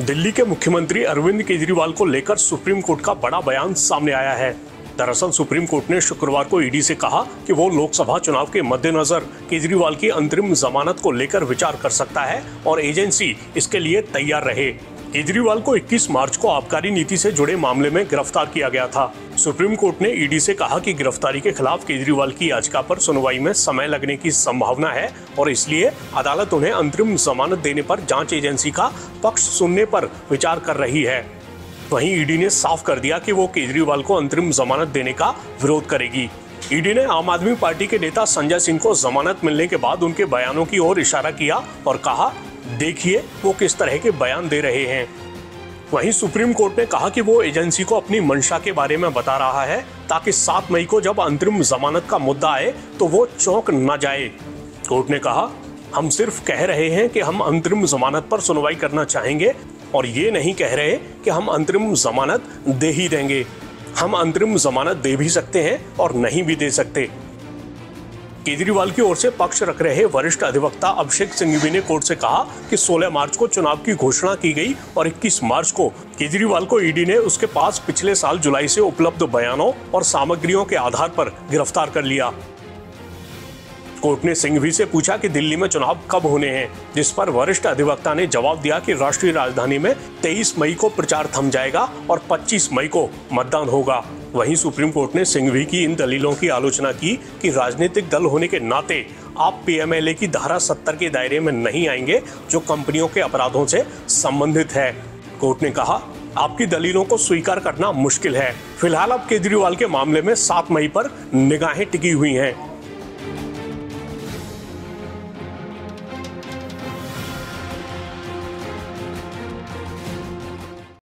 दिल्ली के मुख्यमंत्री अरविंद केजरीवाल को लेकर सुप्रीम कोर्ट का बड़ा बयान सामने आया है। दरअसल सुप्रीम कोर्ट ने शुक्रवार को ईडी से कहा कि वो लोकसभा चुनाव के मद्देनजर केजरीवाल की अंतरिम जमानत को लेकर विचार कर सकता है और एजेंसी इसके लिए तैयार रहे। केजरीवाल को 21 मार्च को आबकारी नीति से जुड़े मामले में गिरफ़्तार किया गया था। सुप्रीम कोर्ट ने ईडी से कहा कि गिरफ्तारी के खिलाफ केजरीवाल की याचिका पर सुनवाई में समय लगने की संभावना है और इसलिए अदालत उन्हें अंतरिम जमानत देने पर जाँच एजेंसी का पक्ष सुनने पर विचार कर रही है। वहीं ईडी ने साफ़ कर दिया कि वो केजरीवाल को अंतरिम जमानत देने का विरोध करेगी। ईडी ने आम आदमी पार्टी के नेता संजय सिंह को जमानत मिलने के बाद उनके बयानों की ओर इशारा किया और कहा देखिए वो किस तरह के बयान दे रहे हैं। वहीं सुप्रीम कोर्ट ने कहा कि वो एजेंसी को अपनी मंशा के बारे में बता रहा है, ताकि 7 मई को जब अंतरिम जमानत का मुद्दा आए तो वो चौंक न जाए। कोर्ट ने कहा, हम सिर्फ़ कह रहे हैं कि हम अंतरिम जमानत पर सुनवाई करना चाहेंगे, और ये नहीं कह रहे कि हम अंतरिम जमानत दे ही देंगे। हम अंतरिम जमानत दे भी सकते हैं और नहीं भी दे सकते। केजरीवाल की ओर से पक्ष रख रहे वरिष्ठ अधिवक्ता अभिषेक सिंघवी ने कोर्ट से कहा कि 16 मार्च को चुनाव की घोषणा की गई और 21 मार्च को केजरीवाल को ईडी ने उसके पास पिछले साल जुलाई से उपलब्ध बयानों और सामग्रियों के आधार पर गिरफ़्तार कर लिया। कोर्ट ने सिंघवी से पूछा कि दिल्ली में चुनाव कब होने हैं, जिस पर वरिष्ठ अधिवक्ता ने जवाब दिया कि राष्ट्रीय राजधानी में 23 मई को प्रचार थम जाएगा और 25 मई को मतदान होगा। वहीं सुप्रीम कोर्ट ने सिंघवी की इन दलीलों की आलोचना की कि राजनीतिक दल होने के नाते आप पीएमएलए की धारा 70 के दायरे में नहीं आएँगे, जो कंपनियों के अपराधों से संबंधित है। कोर्ट ने कहा, आपकी दलीलों को स्वीकार करना मुश्किल है। फ़िलहाल अब केजरीवाल के मामले में सात मई पर निगाहें टिकी हुई हैं।